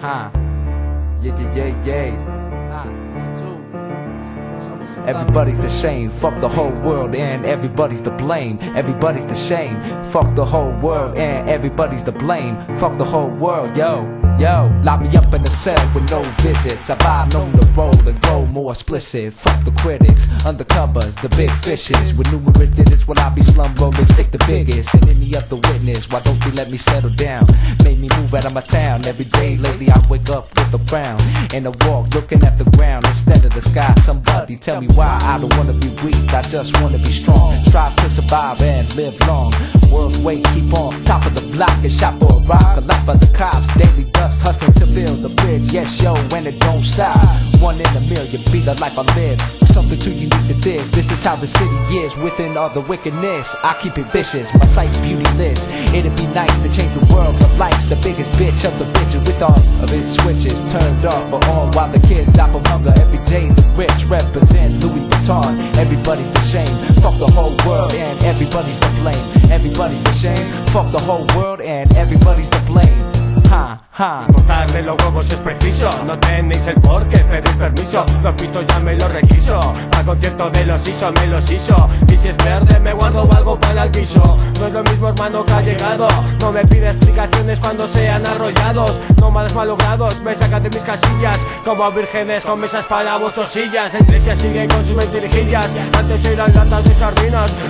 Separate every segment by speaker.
Speaker 1: Huh. Yeah, yeah, yeah, yeah. Ah, two. Everybody's the same. Fuck the whole world and everybody's to blame. Everybody's the same. Fuck the whole world and everybody's to blame. Fuck the whole world, yo. Yo, lock me up in a cell with no visits. I vibe on the road and grow more explicit. Fuck the critics, undercovers, the big fishes. With numerous digits, when I be slum rolling, stick the biggest. And any other witness, why don't they let me settle down? Made me move out of my town. Every day lately, I wake up with a frown. And I walk looking at the ground instead of the sky. Somebody tell me why I don't wanna be weak, I just wanna be strong. Strive to survive and live long. World's weight, keep on top of the block and shop for a rock. A lot of the cops, daily dust, hustling to build the bridge. Yes, yo, and it don't stop. One in a million, be the life I live. Something too unique to this. This is how the city is within all the wickedness. I keep it vicious, my sight's beautyless. It'd be nice to change the world, but life's the biggest bitch of the bitches with all of its switches turned off for all while the kids die from hunger every day. The rich represent Louis Vuitton. Everybody's the same. Fuck the whole world and everybody's blame. Everybody's the same. Fuck the whole world and everybody's to blame. Ha,
Speaker 2: los huevos es preciso. No tenéis el por qué pedir permiso. Los pitos ya me lo requiso. Al concierto de los ISO me los hizo. Y si es verde me guardo algo para el piso. No es lo mismo hermano que ha llegado. No me pide explicaciones cuando sean arrollados. Nómadas malogrados me sacan de mis casillas. Como vírgenes con mesas para vuestras sillas. La iglesia sigue con sus mentirijillas. Antes eran latas de sardinas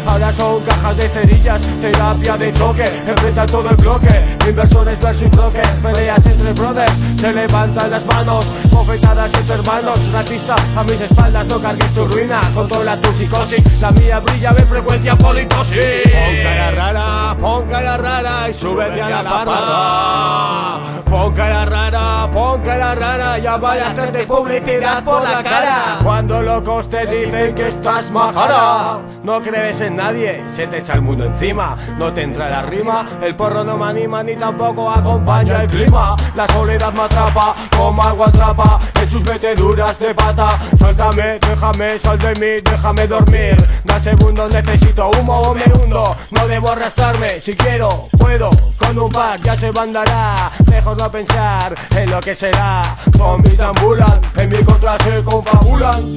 Speaker 2: Ahora son cajas de cerillas Terapia de choque. Enfrenta todo el bloque Inversores versus bloques Peleas entre brothers. Se levantan las manos Bofetadas entre hermanos. Ratista a mis espaldas No cargues tu ruina. Controla tu psicosis La mía brilla en frecuencia politosis. Pon cara rara Pon cara rara Y súbete a la parra Pon cara rara Pon cara rara Ya vaya a hacerte publicidad por la cara. Cuando locos te dicen que estás majara No crees en nadie Se te echa el mundo encima No te entra la rima El porro no me anima Ni tampoco acompaña el clima. La soledad me atrapa Como agua atrapa En sus meteduras de pata. Suéltame, déjame, sal de mí Déjame dormir. Da segundo necesito humo o me hundo. No debo arrastrarme Si quiero, puedo. Con un par ya se mandará Mejor no pensar en lo que será. Zombies ambulan En mi contra se confabulan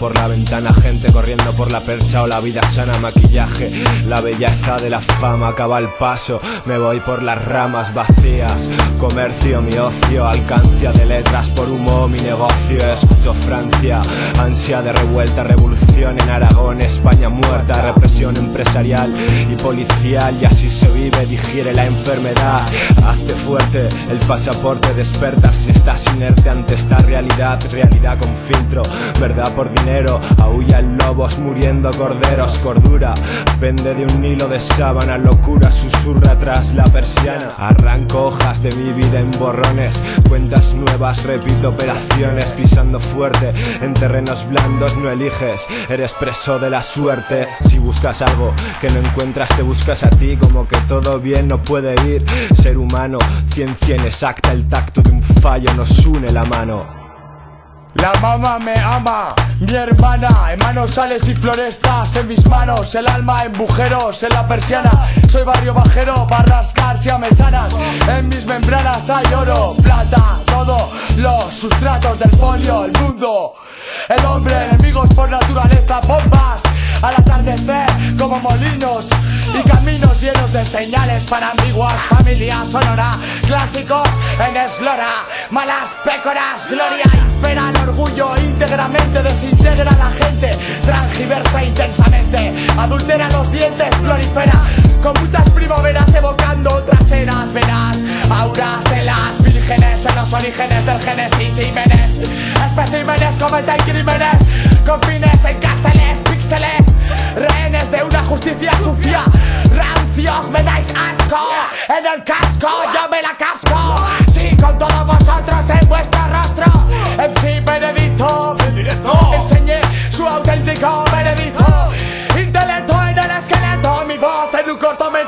Speaker 3: por la ventana Gente corriendo por la percha o la vida sana Maquillaje, la belleza de la fama acaba el paso. Me voy por las ramas vacías. Comercio, mi ocio, alcancia de letras por humo Mi negocio, escucho Francia Ansia de revuelta, revolución en Aragón España muerta, represión empresarial y policial Y así se vive, digiere la enfermedad Hazte fuerte, el pasaporte despertar Si estás inerte ante esta realidad Realidad con filtro, verdad por dinero Aullan lobos muriendo corderos. Cordura, pende de un hilo de sábana. Locura susurra tras la persiana. Arranco hojas de mi vida en borrones. Cuentas nuevas, repito operaciones. Pisando fuerte, en terrenos blandos no eliges. Eres preso de la suerte. Si buscas algo que no encuentras te buscas a ti. Como que todo bien no puede ir. Ser humano, ciencia inexacta El tacto de un fallo nos une la mano.
Speaker 4: La mamá me ama, mi hermana, en manos sales y florestas en mis manos, el alma en bujeros, en la persiana, soy barrio bajero, para rascar si me sanas, en mis membranas hay oro, plata, todo, los sustratos del folio, el mundo, el hombre, enemigos por naturaleza, bombas, al atardecer como molinos caminos llenos de señales para ambiguas, familia sonora, clásicos en eslora, malas pécoras, gloria impera el orgullo íntegramente desintegra la gente, voz